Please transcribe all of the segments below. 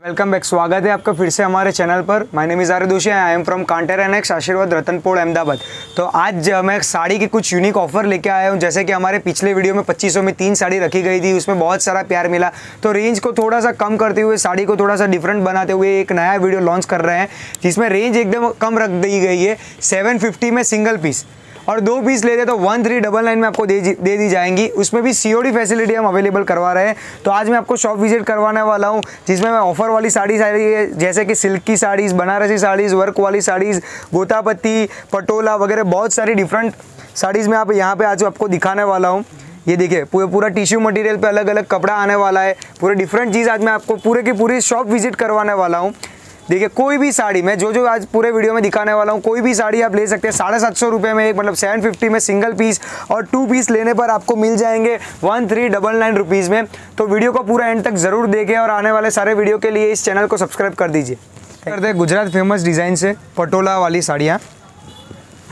Welcome back. स्वागत है आपका फिर से हमारे चैनल पर। My name is Doshi I am from कांटेर एन एक्स आशीर्वाद रतनपुर अहमदाबाद। तो आज मैं साड़ी की कुछ यूनिक ऑफ़र लेके आया हूँ, जैसे कि हमारे पिछले वीडियो में 2500 में तीन साड़ी रखी गई थी, उसमें बहुत सारा प्यार मिला। तो रेंज को थोड़ा सा कम करते हुए, साड़ी को थोड़ा सा डिफरेंट बनाते हुए एक नया वीडियो लॉन्च कर रहे हैं, जिसमें रेंज एकदम कम रख दी गई है सेवन में सिंगल पीस और दो पीस लेते तो वन थ्री डबल नाइन में आपको दे दे दी जाएँगी। उसमें भी सीओडी फैसिलिटी हम अवेलेबल करवा रहे हैं। तो आज मैं आपको शॉप विज़िट करवाने वाला हूँ, जिसमें मैं ऑफ़र वाली साड़ी साड़ी जैसे कि सिल्क की साड़ीज़, बनारसी साड़ीज़ वर्क वाली साड़ीज़, गोतापत्ती, पटोला वगैरह, बहुत सारी डिफरेंट साड़ीज़ में आप यहाँ पर आज आपको दिखाने वाला हूँ। ये देखिए, पूरे, पूरा टिश्यू मटेरियल पे अलग अलग कपड़ा आने वाला है। पूरे डिफरेंट चीज़ आज मैं आपको पूरे की पूरी शॉप विज़िट करवाने वाला हूँ। देखिए, कोई भी साड़ी, मैं जो जो आज पूरे वीडियो में दिखाने वाला हूँ, कोई भी साड़ी आप ले सकते हैं, साढ़े सात सौ रुपये में एक मतलब सेवन फिफ्टी में सिंगल पीस और टू पीस लेने पर आपको मिल जाएँगे one three double nine rupees में। तो वीडियो को पूरा एंड तक ज़रूर देखें और आने वाले सारे वीडियो के लिए इस चैनल को सब्सक्राइब कर दीजिए। करते हैं गुजरात फ़ेमस डिज़ाइन से पटोला वाली साड़ियाँ।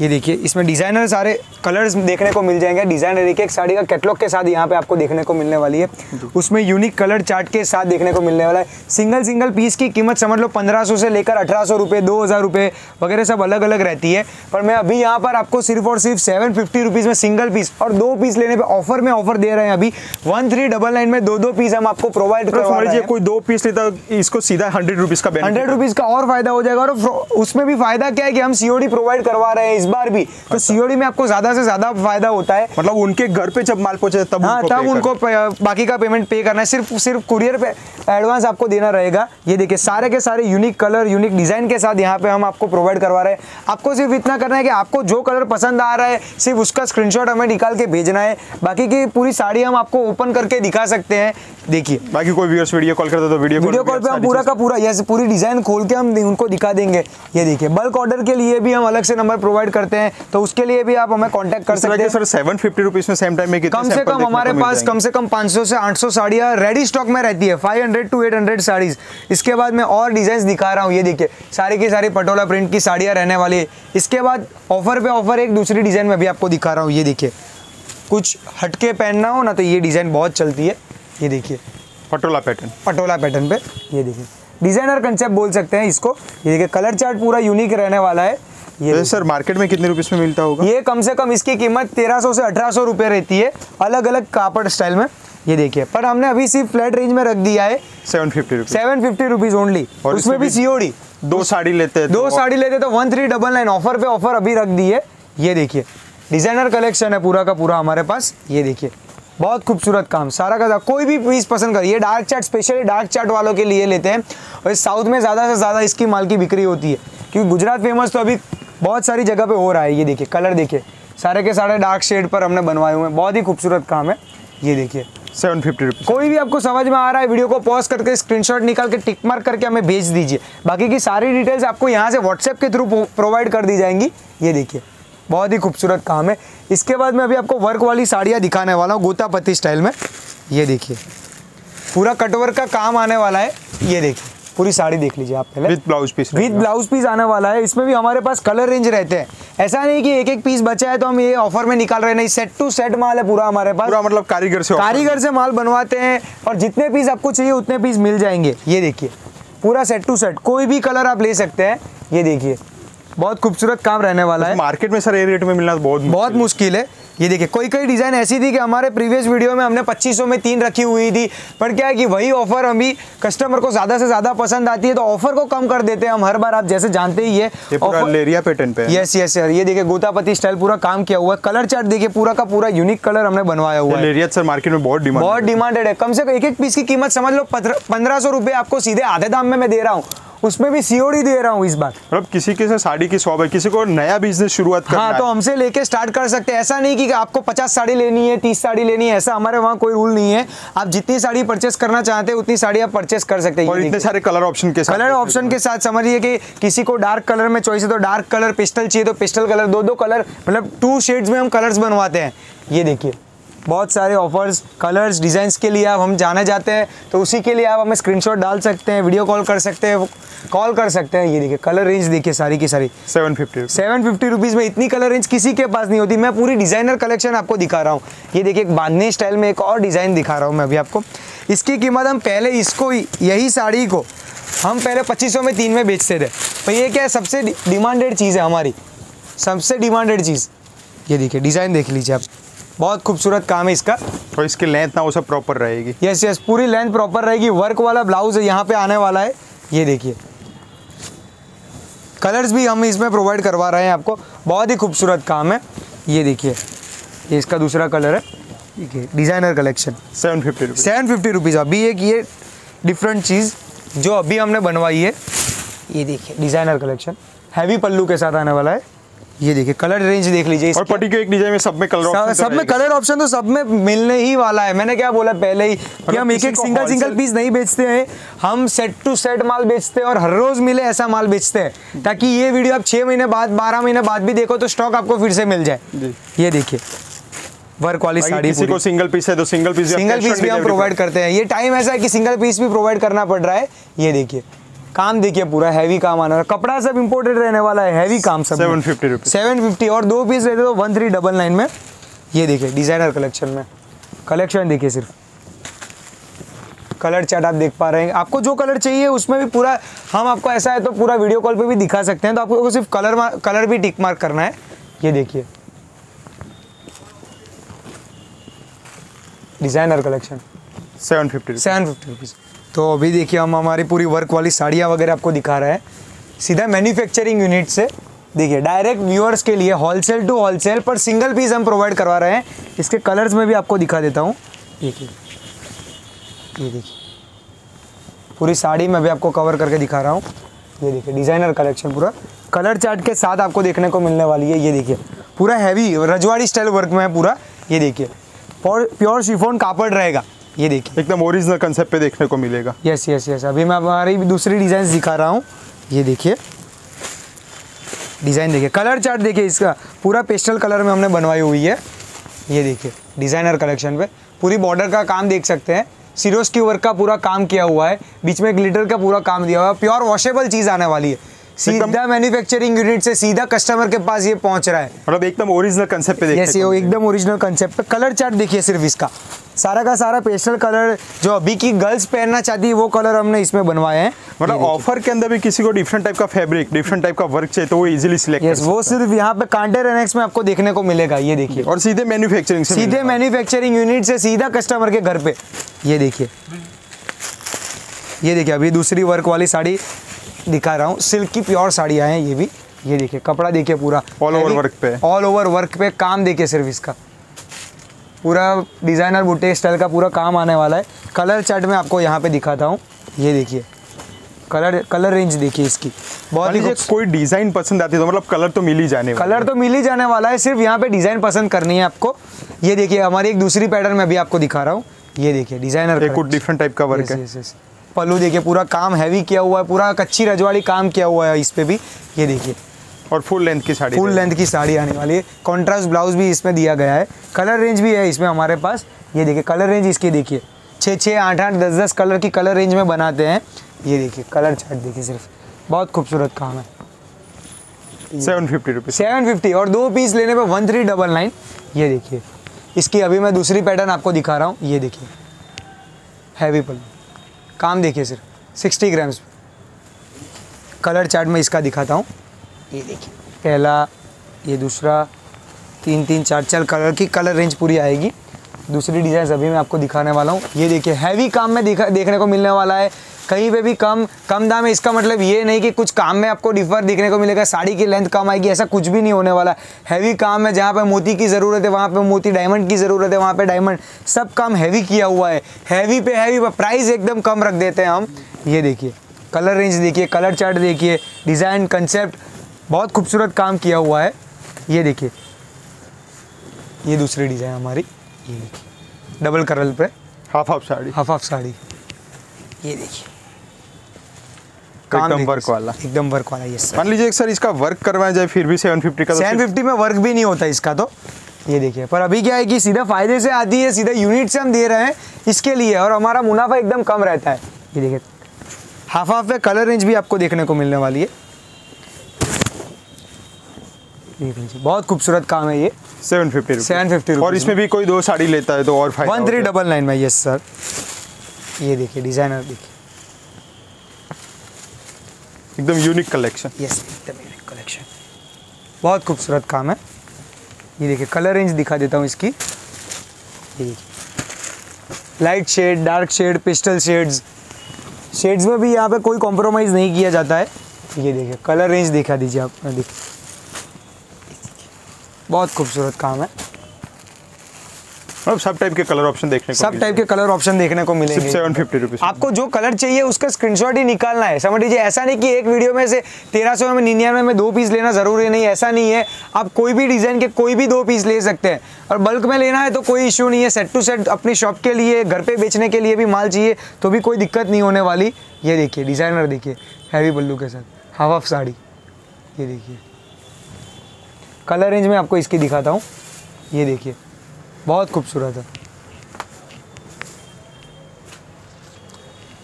ये देखिए इसमें डिज़ाइनर सारे कलर्स देखने को मिल जाएँगे। डिज़ाइनर एक एक साड़ी का कैटलॉग के साथ यहाँ पे आपको देखने को मिलने वाली है। उसमें यूनिक कलर चार्ट के साथ देखने को मिलने वाला है। सिंगल सिंगल पीस की कीमत समझ लो पंद्रह से लेकर अठारह सौ रुपये दो हज़ार रुपये वगैरह सब अलग अलग रहती है। पर मैं अभी यहाँ पर आपको सिर्फ़ और सिर्फ़ सेवन फिफ्टी रुपीज़ में सिंगल पीस और दो पीस लेने पर ऑफ़र में ऑफ़र दे रहे हैं अभी। वन थ्री डबल नाइन में दो दो पीस हम आपको प्रोवाइड करवा रहे हैं। कोई दो पीस लेता इसको सीधा हंड्रेड रुपीज़ का हंड्रेड रुपीज़ का और फ़ायदा हो जाएगा और उसमें भी फ़ायदा क्या है कि हम सीओडी प्रोवाइड करवा रहे हैं इस बार भी तो सीओडी में आपको ज़्यादा से ज़्यादा फ़ायदा होता है। मतलब उनके घर पे जब माल पहुँचे तब हाँ तब उनको बाकी का पेमेंट पे करना है। सिर्फ़ सिर्फ़ कुरियर पे एडवांस आपको देना रहेगा। ये देखिए सारे के सारे यूनिक कलर यूनिक डिज़ाइन के साथ यहाँ पे हम आपको प्रोवाइड करवा रहे हैं। आपको सिर्फ़ इतना करना है कि आपको जो कलर पसंद आ रहा है सिर्फ़ उसका स्क्रीनशॉट हमें निकाल के भेजना है। बाकी की पूरी साड़ी हम आपको ओपन करके दिखा सकते हैं। देखिए। बाकी कोई व्यूअर्स वीडियो कॉल करते तो वीडियो वीडियो कॉल पे हम पूरा का पूरा यस पूरी डिज़ाइन खोल के हम उनको दिखा देंगे। ये देखिए बल्क ऑर्डर के लिए भी हम अलग से नंबर प्रोवाइड करते हैं तो उसके लिए भी आप हमें कांटेक्ट कर सकते हैं। सर सेवन फिफ्टी रुपीज़ में सेम टाइम में कम से कम हमारे पास कम से कम 500 से 800 साड़ियाँ रेडी स्टॉक में रहती है 500 टू 800 साड़ीज। इसके बाद मैं और डिज़ाइन दिखा रहा हूँ ये देखिए सारी की सारी पटोला प्रिंट की साड़ियाँ रहने वाली है। इसके बाद ऑफ़र पे ऑफ़र एक दूसरी डिज़ाइन में भी आपको दिखा रहा हूँ ये देखिए। कुछ हटके पहनना हो ना तो ये डिज़ाइन बहुत चलती है। ये देखिए। पटोला पैटर्न पटोला पैटर्न पे ये देखिए। डिज़ाइनर कंसेप्ट बोल सकते हैं इसको। ये देखिए कलर चार्ट पूरा यूनिक रहने वाला है। ये तो सर मार्केट में कितने रुपीस में मिलता होगा? ये कम से कम इसकी कीमत 1300 से 1800 रुपए रहती है अलग अलग कापड़ स्टाइल में। ये देखिए पर हमने अभी सिर्फ़ फ्लैट रेंज में रख दिया है। Seven fifty seven fifty rupees only और उसमें भी सीओडी दो साड़ी लेते हैं दो तो साड़ी लेते तो one three double nine offer पे ऑफ़र अभी रख दी है। ये देखिए डिज़ाइनर कलेक्शन है पूरा का पूरा हमारे पास। ये देखिए बहुत खूबसूरत काम सारा का कोई भी पीस पसंद करिए dark chart specially dark chart वालों के लिए लेते हैं। और साउथ में ज़्यादा से ज़्यादा इसकी माल की बिक्री होती है क्योंकि गुजरात फ़ेमस तो अभी बहुत सारी जगह पे हो रहा है ये देखिए कलर देखिए। सारे के सारे डार्क शेड पर हमने बनवाए हुए हैं। बहुत ही खूबसूरत काम है। ये देखिए। सेवन फिफ्टी रुपीज़ कोई भी आपको समझ में आ रहा है वीडियो को पॉज करके स्क्रीनशॉट निकाल के टिक मार्क करके हमें भेज दीजिए। बाकी की सारी डिटेल्स आपको यहाँ से व्हाट्सएप के थ्रू प्रोवाइड कर दी जाएँगी। ये देखिए बहुत ही खूबसूरत काम है। इसके बाद मैं अभी आपको वर्क वाली साड़ियाँ दिखाने वाला हूँ गोतापति स्टाइल में। ये देखिए पूरा कटवर्क का काम आने वाला है। ये देखिए। पूरी साड़ी देख लीजिए आप पहले। With blouse piece with blouse piece आने वाला है। इसमें भी हमारे पास कलर रेंज रहते हैं। ऐसा नहीं कि एक एक पीस बचा है तो हम ये ऑफ़र में निकाल रहे नहीं सेट टू सेट माल है पूरा हमारे पास। पूरा मतलब कारीगर से कारीगर से माल बनवाते हैं और जितने पीस आपको चाहिए उतने पीस मिल जाएँगे। ये देखिए पूरा सेट टू सेट कोई भी कलर आप ले सकते हैं। ये देखिए बहुत खूबसूरत काम रहने वाला है। मार्केट में सर ये रेट में मिलना बहुत बहुत मुश्किल है। ये देखिए कोई कोई डिज़ाइन ऐसी थी कि हमारे प्रीवियस वीडियो में हमने 2500 में तीन रखी हुई थी पर क्या है कि वही ऑफ़र अभी कस्टमर को ज़्यादा से ज़्यादा पसंद आती है तो ऑफ़र को कम कर देते हैं हम हर बार। आप जैसे जानते ही है लेरिया पैटर्न पे यस यस सर ये देखिए गोतापति स्टाइल पूरा काम किया हुआ है। कलर चार्ट देखिए पूरा का पूरा यूनिक कलर हमने बनवाया हुआ है। सर मार्केट में बहुत डिमांड बहुत डिमांडेड है। कम से कम एक एक पीस की कीमत समझ लो पंद्रह सौ आपको सीधे आधे दाम में मैं दे रहा हूँ। उसमें भी सीओडी दे रहा हूँ इस बार। मतलब किसी के से साड़ी की शॉप है किसी को नया बिज़नेस शुरुआत करना हाँ तो हमसे लेके स्टार्ट कर सकते हैं। ऐसा नहीं कि आपको पचास साड़ी लेनी है तीस साड़ी लेनी है ऐसा हमारे वहाँ कोई रूल नहीं है। आप जितनी साड़ी परचेस करना चाहते हैं उतनी साड़ी आप परचेस कर सकते हैं। इतने सारे कलर ऑप्शन के साथ कलर ऑप्शन के साथ समझिए कि किसी को डार्क कलर में चॉइस है तो डार्क कलर पिस्टल चाहिए तो पिस्टल कलर दो दो कलर मतलब टू शेड्स में हम कलर्स बनवाते हैं। ये देखिए। बहुत सारे ऑफर्स कलर्स डिज़ाइंस के लिए आप हम जाने जाते हैं तो उसी के लिए आप हमें स्क्रीनशॉट डाल सकते हैं वीडियो कॉल कर सकते हैं कॉल कर सकते हैं। ये देखिए कलर रेंज देखिए सारी की सारी। Seven fifty seven fifty rupees में इतनी कलर रेंज किसी के पास नहीं होती। मैं पूरी डिज़ाइनर कलेक्शन आपको दिखा रहा हूँ। ये देखिए एक बांधने स्टाइल में एक और डिज़ाइन दिखा रहा हूँ मैं अभी आपको। इसकी कीमत हम पहले इसको यही साड़ी को हम पहले 2500 में तीन में बेचते थे। पर ये क्या है? सबसे डिमांडेड चीज़ है हमारी। सबसे डिमांडेड चीज़। ये देखिए डिज़ाइन देख लीजिए आप। बहुत खूबसूरत काम है इसका। और इसकी लेंथ ना वो सब प्रॉपर रहेगी। यस यस पूरी लेंथ प्रॉपर रहेगी। वर्क वाला ब्लाउज है यहाँ पे आने वाला है। ये देखिए। कलर्स भी हम इसमें प्रोवाइड करवा रहे हैं आपको। बहुत ही खूबसूरत काम है। ये देखिए। ये इसका दूसरा कलर है। ठीक है designer collection seven fifty rupees seven fifty rupees अभी एक ये डिफरेंट चीज़ जो अभी हमने बनवाई है। ये देखिए डिज़ाइनर कलेक्शन हैवी पल्लू के साथ आने वाला है। ये देखिए कलर रेंज देख लीजिए और के एक डिज़ाइन में सब में कलर option तो सब में कलर ऑप्शन तो सब में मिलने ही वाला है। मैंने क्या बोला पहले ही कि मतलब हम एक एक सिंगल सिंगल पीस नहीं बेचते हैं। हम सेट टू सेट माल बेचते हैं और हर रोज मिले ऐसा माल बेचते हैं। ताकि ये वीडियो आप छः महीने बाद बारह महीने बाद भी देखो तो स्टॉक आपको फिर से मिल जाए। ये देखिए वर्क वाली साड़ी किसी को सिंगल पीस है तो सिंगल पीस सिंगल पीस भी हम प्रोवाइड करते हैं। ये टाइम ऐसा है कि सिंगल पीस भी प्रोवाइड करना पड़ रहा है। ये देखिए। काम देखिए पूरा हैवी काम आना कपड़ा सब इम्पोर्टेड रहने वाला है हैवी काम सब 750 रुपीस। सेवन फिफ्टी और दो पीस रहते तो वन थ्री डबल नाइन में। ये देखिए डिज़ाइनर कलेक्शन में। कलेक्शन देखिए सिर्फ़। कलर चार्ट आप देख पा रहे हैं। आपको जो कलर चाहिए उसमें भी पूरा हम आपको ऐसा है तो पूरा वीडियो कॉल पे भी दिखा सकते हैं। तो आपको सिर्फ़ कलर कलर भी टिक मार्क करना है। ये देखिए। Designer collection seven fifty seven fifty rupees तो अभी देखिए, हम हमारी पूरी वर्क वाली साड़ियाँ वगैरह आपको दिखा रहे हैं। सीधा मैन्युफैक्चरिंग यूनिट से। देखिए डायरेक्ट व्यूअर्स के लिए होलसेल टू होलसेल पर सिंगल पीस हम प्रोवाइड करवा रहे हैं। इसके कलर्स में भी आपको दिखा देता हूँ। देखिए, ये देखिए। पूरी साड़ी में भी आपको कवर करके दिखा रहा हूँ। ये देखिए डिज़ाइनर कलेक्शन पूरा। कलर चार्ट के साथ आपको देखने को मिलने वाली है, ये देखिए। पूरा हैवी रजवाड़ी स्टाइल वर्क में है पूरा। ये देखिए प्योर शिफोन कापड़ रहेगा। ये देखिए। एकदम ओरिजिनल कंसेप्ट पे देखने को मिलेगा। यस यस यस अभी मैं हमारी दूसरी डिज़ाइन दिखा रहा हूँ। ये देखिए। डिज़ाइन देखिए। कलर चार्ट देखिए इसका। पूरा पेस्टल कलर में हमने बनवाई हुई है। ये देखिए। डिज़ाइनर कलेक्शन पे। पूरी बॉर्डर का काम देख सकते हैं। सिरोस की वर्क का पूरा काम किया हुआ है। बीच में ग्लिटर का पूरा काम दिया हुआ है। प्योर वॉशेबल चीज़ आने वाली है। सीधा मैन्युफैक्चरिंग यूनिट से सीधा कस्टमर के पास ये पहुँच रहा है। मतलब एकदम ओरिजिनल कंसेप्ट पे ये मिलेगा। एकदम ओरिजिनल कंसेप्ट पे। कलर चार्ट देखिए सिर्फ़ इसका। सारा का सारा पेस्टल कलर जो अभी की गर्ल्स पहनना चाहती है वो कलर हमने इसमें बनवाए हैं। मतलब ऑफ़र के अंदर भी किसी को डिफरेंट टाइप का फैब्रिक डिफरेंट टाइप का वर्क चाहिए तो वो इजीली सिलेक्ट यस वो सिर्फ़ यहाँ पे कांटे रेनेक्स में आपको देखने को मिलेगा ये देखिए। और सीधे मैन्युफैक्चरिंग से सीधे मैन्युफैक्चरिंग यूनिट से सीधा कस्टमर के घर पे। ये देखिए। ये देखिए अभी दूसरी वर्क वाली साड़ी दिखा रहा हूँ। सिल्क की प्योर साड़ियाँ हैं ये भी। ये देखिए कपड़ा देखिए पूरा। All over work पे। ऑल ओवर वर्क पे काम देखिए सिर्फ़ इसका। पूरा डिज़ाइनर बुट्टे स्टाइल का पूरा काम आने वाला है। कलर चार्ट में आपको यहाँ पे दिखाता हूँ। ये देखिए कलर कलर रेंज देखिए इसकी। बहुत ही कोई डिज़ाइन पसंद आती है तो मतलब कलर तो मिल ही जाने वाला कलर तो मिल ही जाने वाला है सिर्फ़ यहाँ पे डिज़ाइन पसंद करनी है आपको। ये देखिए हमारी एक दूसरी पैटर्न में भी आपको दिखा रहा हूँ। ये देखिए डिज़ाइनर एक डिफरेंट टाइप का वर्क है। पल्लू देखिए पूरा काम हैवी किया हुआ है पूरा कच्ची रजवाड़ी काम किया हुआ है इस पर भी। ये देखिए। और फुल लेंथ की साड़ी फुल लेंथ की साड़ी आने वाली है। कॉन्ट्रास्ट ब्लाउज भी इसमें दिया गया है। कलर रेंज भी है इसमें हमारे पास। ये देखिए कलर रेंज इसकी देखिए। छः छः आठ आठ दस दस कलर की कलर रेंज में बनाते हैं। ये देखिए कलर चार्ट देखिए सिर्फ़। बहुत खूबसूरत काम है। Seven fifty rupees seven fifty. और दो पीस लेने पे वन थ्री डबल नाइन। ये देखिए। इसकी अभी मैं दूसरी पैटर्न आपको दिखा रहा हूँ। ये देखिए। हैवी पल्लू। काम देखिए sir sixty grams colour chart में इसका दिखाता हूँ। ये देखिए, पहला, ये दूसरा, तीन तीन, चार चार कलर की, कलर रेंज पूरी आएगी। दूसरी डिज़ाइन अभी मैं आपको दिखाने वाला हूँ। ये देखिए हैवी काम में दिखा देखने को मिलने वाला है। कहीं पे भी कम कम दाम है, इसका मतलब ये नहीं कि कुछ काम में आपको डिफर देखने को मिलेगा, साड़ी की लेंथ कम आएगी, ऐसा कुछ भी नहीं होने वाला। हैवी काम है, जहाँ पे मोती की ज़रूरत है, वहाँ पे मोती डायमंड की ज़रूरत है, वहाँ पे डायमंड सब काम हैवी किया हुआ है। हैवी पे हैवी पर प्राइस एकदम कम रख देते हैं हम। ये देखिए कलर रेंज देखिए कलर चार्ट देखिए डिज़ाइन कंसेप्ट बहुत खूबसूरत काम किया हुआ है। ये देखिए, ये दूसरी डिज़ाइन हमारी। ये देखिए डबल करल पे? Half half sari. Half half sari. ये देखिए। एकदम वर्क वाला। एकदम वर्क वाला ये मान लीजिए सर इसका वर्क करवाया जाए फिर भी सेवन फिफ्टी का तो सेवन फिफ्टी में वर्क भी नहीं होता इसका तो। ये देखिए पर अभी क्या है कि सीधा फ़ायदे से आती है सीधा यूनिट से हम दे रहे हैं इसके लिए और हमारा मुनाफा एकदम कम रहता है। ये देखिए। हाफ़ हाफ़ पे कलर रेंज भी आपको देखने को मिलने वाली है। लीजिए बहुत खूबसूरत काम है ये। सेवन फिफ्टी 750 और इसमें भी कोई दो साड़ी लेता है तो और फ़ायदा वन थ्री डबल नाइन में यस सर ये देखिए डिज़ाइनर देखिए। एकदम यूनिक कलेक्शन यस एकदम यूनिक कलेक्शन बहुत खूबसूरत काम है। ये देखिए कलर रेंज दिखा देता हूँ इसकी। ये देखिए। Light shade dark shade pastel shades shades में भी यहाँ पे कोई कॉम्प्रोमाइज़ नहीं किया जाता है। ये देखिए कलर रेंज दिखा दीजिए आप। देखिए। बहुत खूबसूरत काम है। मतलब सब टाइप के कलर ऑप्शन देखने को सब टाइप के कलर ऑप्शन देखने को मिलेंगे। सेवन फिफ्टी रुपीज़ आपको जो कलर चाहिए उसका स्क्रीनशॉट ही निकालना है। समझ लीजिए ऐसा नहीं कि एक वीडियो में से तेरह सौ में निन्यानवे में दो पीस लेना ज़रूरी नहीं ऐसा नहीं है। आप कोई भी डिज़ाइन के कोई भी दो पीस ले सकते हैं। और बल्क में लेना है तो कोई इशू नहीं है। सेट टू सेट अपनी शॉप के लिए घर पे बेचने के लिए भी माल चाहिए तो भी कोई दिक्कत नहीं होने वाली। ये देखिए डिज़ाइनर देखिए हैवी बल्लू के साथ हाफ़ हाफ़ साड़ी। ये देखिए। कलर रेंज में आपको इसकी दिखाता हूँ। ये देखिए बहुत खूबसूरत है।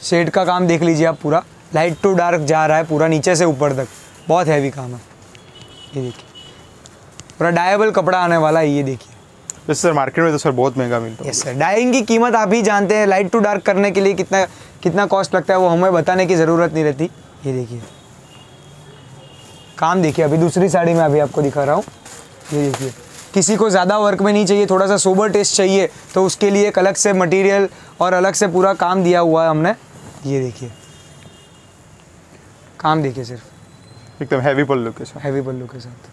शेड का काम देख लीजिए आप पूरा। लाइट टू डार्क जा रहा है पूरा नीचे से ऊपर तक। बहुत हैवी काम है। ये देखिए। पूरा डायबल कपड़ा आने वाला है ये देखिए। वैसे सर मार्केट में तो सर बहुत महँगा मिलता है यस सर डाइंग की कीमत आप ही जानते हैं। लाइट टू डार्क करने के लिए कितना कितना कॉस्ट लगता है वो हमें बताने की ज़रूरत नहीं रहती। ये देखिए। काम देखिए अभी दूसरी साड़ी में अभी आपको दिखा रहा हूँ। ये देखिए किसी को ज़्यादा वर्क में नहीं चाहिए थोड़ा सा सोबर टेस्ट चाहिए तो उसके लिए एक अलग से मटेरियल और अलग से पूरा काम दिया हुआ है हमने। ये देखिए काम देखिए सिर्फ़। एकदम हैवी पल्लू के साथ हैवी पल्लू के साथ।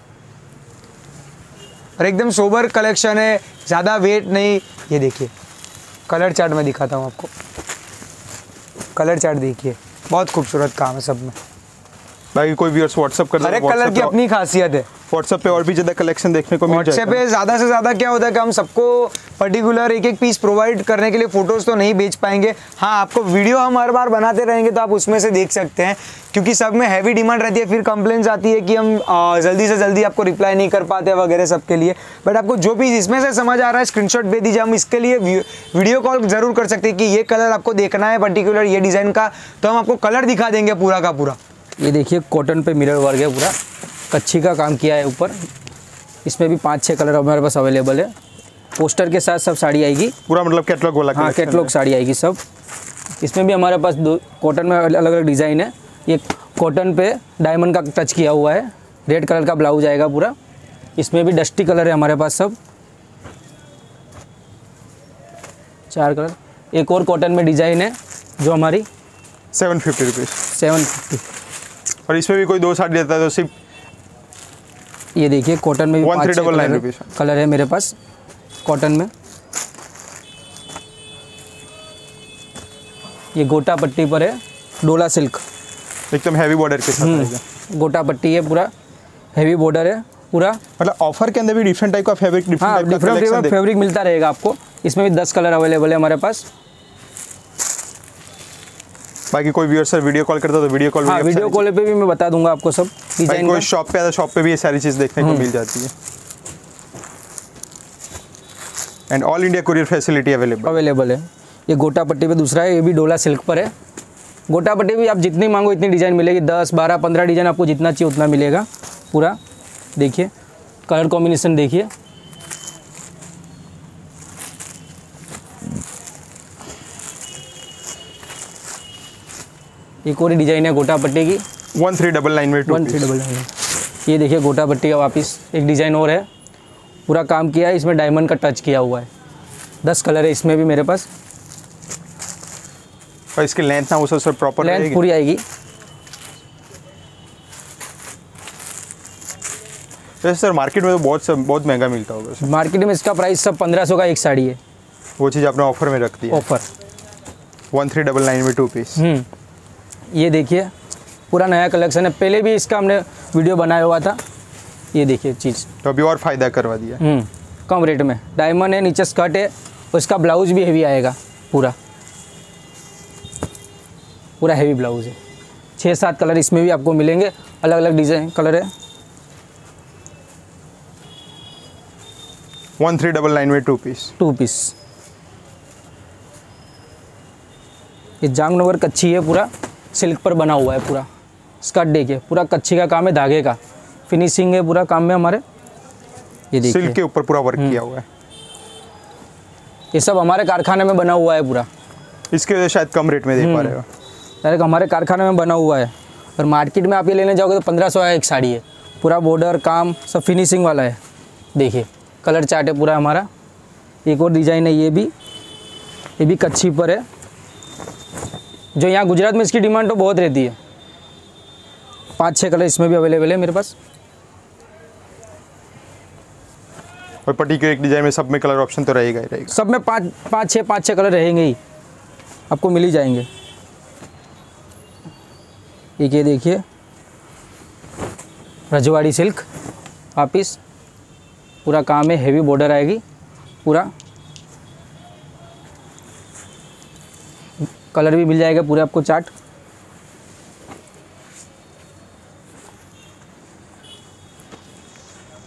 और एकदम सोबर कलेक्शन है ज़्यादा वेट नहीं। ये देखिए कलर चार्ट में दिखाता हूँ आपको। कलर चार्ट देखिए बहुत खूबसूरत काम है सब में। बाकी कोई व्यूअर्स व्हाट्सअप कर हर एक कलर की अपनी खासियत है। व्हाट्सएप पे और भी ज़्यादा कलेक्शन देखने को मिल व्हाट्सएप पे ज़्यादा से ज़्यादा क्या होता है कि हम सबको पर्टिकुलर एक एक पीस प्रोवाइड करने के लिए फ़ोटोज़ तो नहीं बेच पाएँगे। हाँ आपको वीडियो हम हर बार बनाते रहेंगे तो आप उसमें से देख सकते हैं क्योंकि सब में हैवी डिमांड रहती है फिर कंप्लेंट्स आती है कि हम जल्दी से जल्दी आपको रिप्लाई नहीं कर पाते वगैरह सबके लिए। बट आपको जो भी इसमें से समझ आ रहा है स्क्रीनशॉट भेज दीजिए हम इसके लिए वीडियो कॉल ज़रूर कर सकते हैं कि ये कलर आपको देखना है पर्टिकुलर ये डिज़ाइन का तो हम आपको कलर दिखा देंगे पूरा का पूरा। ये देखिए कॉटन पे मिरर वर्क है पूरा। कच्छी का काम किया है ऊपर। इसमें भी पाँच छः कलर हमारे पास अवेलेबल है। पोस्टर के साथ सब साड़ी आएगी। पूरा मतलब कैटलॉग वाला हाँ कैटलॉग साड़ी आएगी सब। इसमें भी हमारे पास दो कॉटन में अलग अलग डिज़ाइन है। ये कॉटन पे डायमंड का टच किया हुआ है। रेड कलर का ब्लाउज आएगा पूरा। इसमें भी डस्टी कलर है हमारे पास सब। चार कलर एक और कॉटन में डिज़ाइन है जो हमारी seven fifty rupees seven fifty और इसमें भी कोई दो साड़ी लेता है तो सिर्फ़ ये देखिए कॉटन में पाँच three छः double nine कलर है मेरे पास कॉटन में। ये गोटा पट्टी पर है डोला सिल्क। एकदम हैवी बॉर्डर के साथ गोटा पट्टी है पूरा हैवी बॉर्डर है पूरा। मतलब ऑफ़र के अंदर भी डिफरेंट टाइप का फैब्रिक डिफरेंट हाँ टाइप का फैब्रिक मिलता रहेगा आपको। इसमें भी दस कलर अवेलेबल है हमारे पास। बाकी कोई व्यूअर सर वीडियो कॉल करता है तो वीडियो कॉल हाँ वीडियो कॉल पे भी मैं बता दूँगा आपको सब डिज़ाइन कोई शॉप पे आता शॉप पे भी ये सारी चीज़ देखने हम्म। को मिल जाती है। And all India courier facility available available है। ये गोटा पट्टी पे दूसरा है ये भी डोला सिल्क पर है। गोटा पट्टी भी आप जितनी मांगो इतनी डिज़ाइन मिलेगी। दस बारह पंद्रह डिज़ाइन आपको जितना चाहिए उतना मिलेगा पूरा। देखिए कलर कॉम्बिनेशन देखिए। एक और डिज़ाइन है गोटा पट्टी की। वन थ्री डबल नाइन में वन थ्री डबल नाइन ये देखिए गोटा पट्टी का वापस एक डिज़ाइन और है। पूरा काम किया है इसमें डायमंड का टच किया हुआ है। दस कलर है इसमें भी मेरे पास। और इसकी लेंथ ना सर प्रॉपर लेंथ पूरी आएगी। वैसे सर मार्केट में तो बहुत सब बहुत महँगा मिलता होगा सर। मार्केट में इसका प्राइस सब पंद्रह सौ का एक साड़ी है। वो चीज़ आपने ऑफ़र में रख दी offer one three double nine में टू पीस हम्म। ये देखिए पूरा नया कलेक्शन है। पहले भी इसका हमने वीडियो बनाया हुआ था। ये देखिए चीज़। तो अभी और फ़ायदा करवा दिया। हम्म कम रेट में। डायमंड है नीचे स्कर्ट है उसका ब्लाउज भी हेवी आएगा पूरा। पूरा हेवी ब्लाउज है। छः सात कलर इसमें भी आपको मिलेंगे। अलग अलग डिज़ाइन कलर है। वन थ्री डबल नाइन में टू पीस टू पीस ये जामनगर कच्ची है पूरा। सिल्क पर बना हुआ है पूरा। स्कर्ट देखिए पूरा कच्छी का काम है धागे का। फिनिशिंग है पूरा काम में हमारे। ये देखिए। सिल्क के ऊपर पूरा वर्क हम्म। किया हुआ है। ये सब हमारे कारखाने में बना हुआ है पूरा। इसके वजह शायद कम रेट में दे हम्म। पा रहे हो। डायरेक्ट हमारे कारखाने में बना हुआ है। और मार्केट में आप ये लेने जाओगे तो पंद्रह सौ एक साड़ी है। पूरा बॉर्डर काम सब फिनिशिंग वाला है। देखिए कलर चार्ट है पूरा हमारा। एक और डिज़ाइन है ये भी। ये भी कच्छी पर है। जो यहाँ गुजरात में इसकी डिमांड तो बहुत रहती है। पाँच छः कलर इसमें भी अवेलेबल है मेरे पास। और पट्टी के एक डिज़ाइन में सब में कलर ऑप्शन तो रहेगा ही रहेगा। सब में पाँच पाँच छः पाँच छः कलर रहेंगे ही। आपको मिल ही जाएँगे। एक ये देखिए। रजवाड़ी सिल्क। वापिस। पूरा काम है हेवी बॉर्डर आएगी। पूरा। कलर भी मिल जाएगा पूरे आपको chart.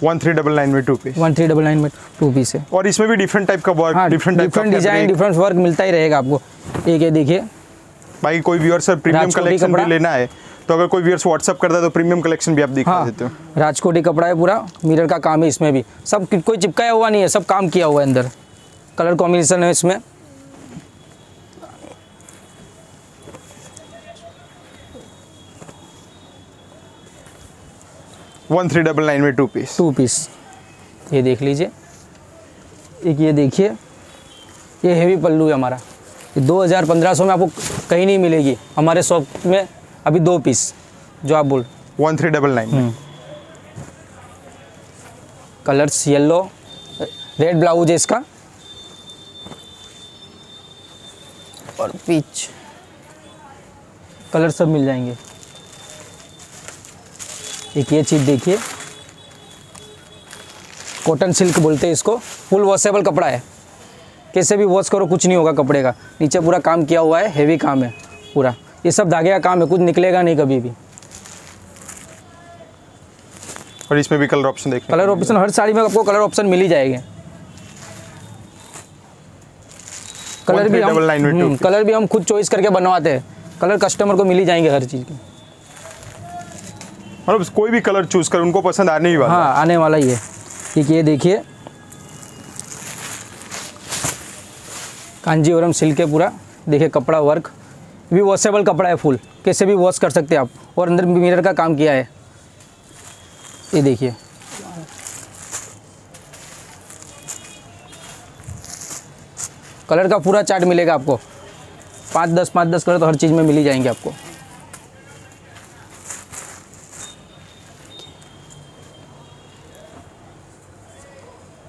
One three double nine में two piece one three double nine में टू पीस है। और इसमें भी डिफरेंट टाइप का वर्क हाँ different different design different work मिलता ही रहेगा आपको। एक ये देखिए। भाई कोई व्यूअर सर प्रीमियम कलेक्शन भी लेना है तो अगर कोई व्यूअर्स व्हाट्सअप करता है तो प्रीमियम कलेक्शन भी आप दिखा हाँ देते हो। राजकोटी कपड़ा है पूरा मिरर का काम है इसमें भी। सब कोई चिपकाया हुआ नहीं है सब काम किया हुआ है अंदर। कलर कॉम्बिनेशन है इसमें। वन थ्री डबल नाइन में टू पीस टू पीस ये देख लीजिए। एक ये देखिए। ये हेवी पल्लू है हमारा। ये दो हज़ार पंद्रह सौ में आपको कहीं नहीं मिलेगी। हमारे शॉप में अभी दो पीस जो आप बोल one three double nine colours yellow red blouse है इसका। और पीच कलर सब मिल जाएँगे। एक ये चीज़ देखिए। कॉटन सिल्क बोलते हैं इसको। फुल वॉशेबल कपड़ा है। कैसे भी वॉश करो कुछ नहीं होगा कपड़े का। नीचे पूरा काम किया हुआ है हेवी काम है पूरा। ये सब धागे का काम है कुछ निकलेगा नहीं कभी भी। और इसमें भी कलर ऑप्शन देखने कलर ऑप्शन हर साड़ी में आपको कलर ऑप्शन मिल ही जाएँगे। कलर भी हम 1399 में हम्म, कलर भी हम खुद चॉइस करके बनवाते हैं। कलर कस्टमर को मिल ही जाएँगे हर चीज़ के। मतलब कोई भी कलर चूज़ कर उनको पसंद आने ही वाला हाँ आने वाला ही है। ठीक ये देखिए। कांजीवरम सिल्क है पूरा। देखिए कपड़ा वर्क भी वॉशेबल कपड़ा है फुल कैसे भी वॉश कर सकते हैं आप। और अंदर मिरर का काम किया है। ये देखिए। कलर का पूरा चार्ट मिलेगा आपको। पाँच दस पाँच दस कलर तो हर चीज़ में मिल ही जाएँगे आपको।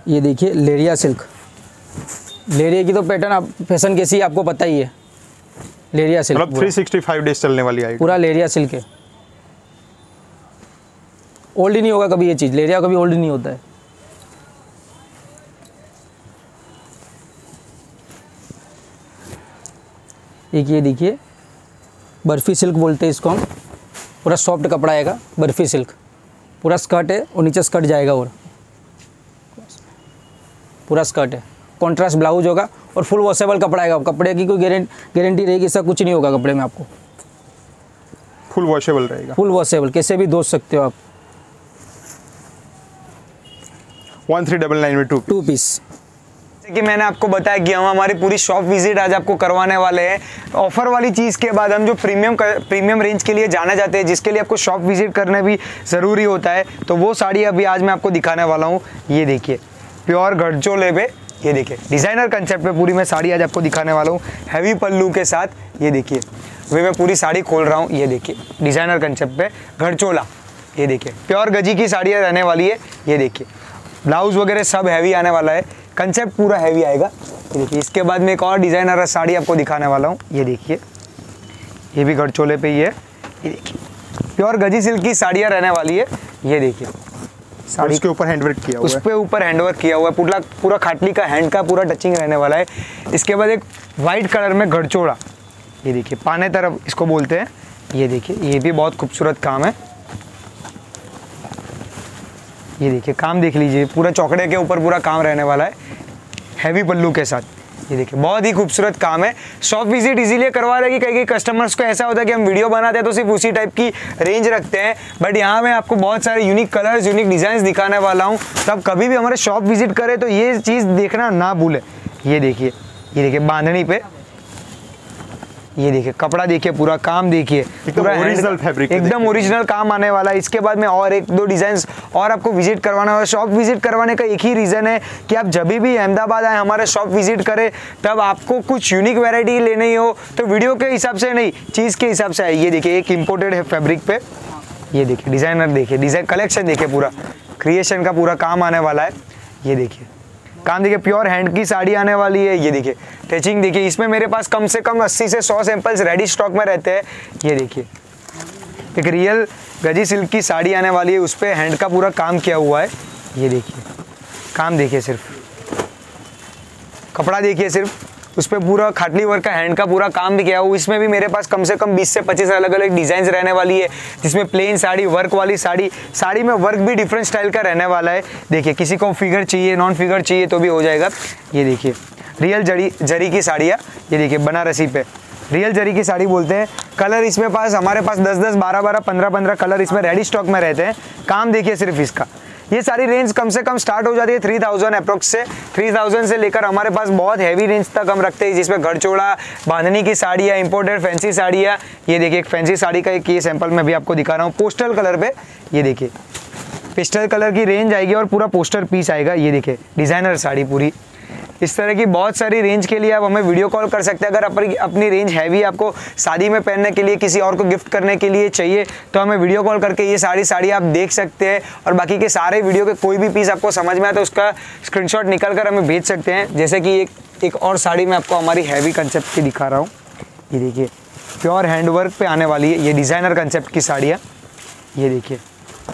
ये देखिए लेरिया सिल्क। लेरिया की तो पैटर्न आप फ़ैशन कैसी है आपको पता ही है। लेरिया सिल्क मतलब पूरा, 365 डेज़ चलने वाली आइटम पूरा लेरिया सिल्क है। ओल्ड ही नहीं होगा कभी ये चीज़। लेरिया कभी ओल्ड नहीं होता है। एक ये देखिए बर्फ़ी सिल्क बोलते हैं इसको हम। पूरा सॉफ्ट कपड़ा आएगा बर्फ़ी सिल्क। पूरा स्कर्ट है और नीचे स्कर्ट जाएगा और। पूरा स्कर्ट है। कॉन्ट्रास्ट ब्लाउज होगा और फुल वॉशेबल कपड़ा आएगा कपड़े की कोई गारंटी गारंटी रहेगी इसका कुछ नहीं होगा कपड़े में आपको। फुल वॉशेबल रहेगा। फुल वॉशेबल कैसे भी धो सकते हो आप। वन थ्री डबल नाइन में टू टू पीस जैसे कि मैंने आपको बताया कि हम हमारी पूरी शॉप विज़िट आज आपको करवाने वाले हैं। ऑफ़र वाली चीज़ के बाद हम जो प्रीमियम प्रीमियम रेंज के लिए जाना जाते हैं जिसके लिए आपको शॉप विज़िट करना भी ज़रूरी होता है तो वो साड़ी अभी आज मैं आपको दिखाने वाला हूँ। ये देखिए। प्योर गढ़चोले पे ये देखिए, डिज़ाइनर कंसेप्ट पूरी मैं साड़ी आज आपको दिखाने वाला हूँ। हैवी पल्लू के साथ ये देखिए। वे मैं पूरी साड़ी खोल रहा हूँ, ये देखिए डिज़ाइनर कंसेप्ट पे गढ़चोला। ये देखिए, प्योर गजी की साड़ियाँ रहने वाली है, ये देखिए। ब्लाउज वगैरह सब हैवी आने वाला है। कंसेप्ट पूरा हैवी आएगा। ये देखिए, इसके बाद में एक और डिज़ाइनर साड़ी आपको दिखाने वाला हूँ। ये देखिए, ये भी गढ़चोले पे ही है। ये देखिए, प्योर गजी सिल्क की साड़ियाँ रहने वाली है। ये देखिए। साड़ी उसके ऊपर हैंडवर्क किया हुआ उस है। पे ऊपर हैंडवर्क किया हुआ है। पूरा पूरा खाटली का हैंड का पूरा टचिंग रहने वाला है। इसके बाद एक वाइट कलर में गढ़चोड़ा। ये देखिए पाने तरफ़ इसको बोलते हैं। ये देखिए ये भी बहुत खूबसूरत काम है। ये देखिए काम देख लीजिए। पूरा चौकड़े के ऊपर पूरा काम रहने वाला है। हैवी पल्लू के साथ। ये देखिए, बहुत ही खूबसूरत काम है। शॉप विज़िट इजीलिए करवा रहे कि कई कई कस्टमर्स को ऐसा होता है कि हम वीडियो बनाते हैं तो सिर्फ़ उसी टाइप की रेंज रखते हैं। बट यहाँ मैं आपको बहुत सारे यूनिक कलर्स यूनिक डिज़ाइन दिखाने वाला हूँ। तो आप कभी भी हमारे शॉप विज़िट करें तो ये चीज़ देखना ना भूलें। ये देखिए ये देखिए, बांधनी पे ये देखिए कपड़ा देखिए पूरा काम देखिए पूरा ओरिजिनल original का- fabric पे एकदम ओरिजिनल काम आने वाला है। इसके बाद में और एक दो डिज़ाइन और आपको विज़िट करवाना होगा शॉप विज़िट करवाने का एक ही रीज़न है कि आप जब भी अहमदाबाद आए हमारे शॉप विज़िट करें तब आपको कुछ यूनिक वैरायटी लेनी हो। तो वीडियो के हिसाब से नहीं चीज़ के हिसाब से आए ये देखिए एक इम्पोर्टेड है फैब्रिक पे। ये देखिए डिज़ाइनर देखिए डिज़ाइन कलेक्शन देखिए पूरा। क्रिएशन का पूरा काम आने वाला है। ये देखिए। काम देखिए प्योर हैंड की साड़ी आने वाली है। ये देखिए टचिंग देखिए, इसमें मेरे पास कम से कम 80 से 100 सैंपल्स रेडी स्टॉक में रहते हैं। ये देखिए, एक रियल गजी सिल्क की साड़ी आने वाली है, उस पर हैंड का पूरा काम किया हुआ है। ये देखिए, काम देखिए सिर्फ़। कपड़ा देखिए सिर्फ़। उस पर पूरा खाटली वर्क का हैंड का पूरा काम भी किया हुआ इसमें भी मेरे पास कम से कम 20 से 25 अलग अलग डिज़ाइन रहने वाली है। जिसमें प्लेन साड़ी वर्क वाली साड़ी साड़ी में वर्क भी डिफरेंट स्टाइल का रहने वाला है। देखिए, किसी को फिगर चाहिए नॉन फिगर चाहिए तो भी हो जाएगा। ये देखिए रियल जड़ी, जरी की साड़ियाँ। ये देखिए, बनारसी पे। रियल जरी की साड़ी बोलते हैं। कलर इसमें पास, हमारे पास 10 10 12 12 15 15 कलर इसमें रेडी स्टॉक में रहते हैं। काम देखिए सिर्फ़ इसका। ये सारी रेंज कम से कम स्टार्ट हो जाती है थ्री थाउज़ेंड अप्रोक्स से। थ्री थाउज़ेंड से लेकर हमारे पास बहुत हैवी रेंज तक हम रखते हैं, जिसमें घरचोड़ा बांधनी की साड़ी है इंपोर्टेड फैंसी साड़ी है। ये देखिए, एक फैंसी साड़ी का एक ये सैंपल मैं भी आपको दिखा रहा हूँ। पोस्टल कलर पे, ये देखिए। पिस्टल कलर की रेंज आएगी और पूरा पोस्टर पीस आएगा। ये देखिए डिज़ाइनर साड़ी पूरी। इस तरह की बहुत सारी रेंज के लिए आप हमें वीडियो कॉल कर सकते हैं। अगर अपनी अपनी रेंज हैवी आपको शादी में पहनने के लिए, किसी और को गिफ्ट करने के लिए चाहिए तो हमें वीडियो कॉल करके ये सारी साड़ी आप देख सकते हैं और बाकी के सारे वीडियो के कोई भी पीस आपको समझ में आए तो उसका स्क्रीनशॉट निकल कर हमें भेज सकते हैं। जैसे कि एक एक और साड़ी मैं आपको हमारी हैवी कंसेप्ट की दिखा रहा हूँ। ये देखिए प्योर हैंडवर्क पे आने वाली है। ये डिज़ाइनर कंसेप्ट की साड़ी है। ये देखिए,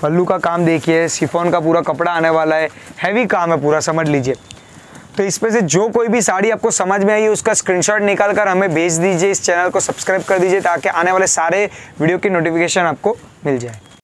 पल्लू का काम देखिए सिफोन का पूरा कपड़ा आने वाला है। हैवी काम है पूरा, समझ लीजिए। तो इसमें से जो कोई भी साड़ी आपको समझ में आई, उसका स्क्रीनशॉट निकाल कर हमें भेज दीजिए, इस चैनल को सब्सक्राइब कर दीजिए ताकि आने वाले सारे वीडियो की नोटिफिकेशन आपको मिल जाए।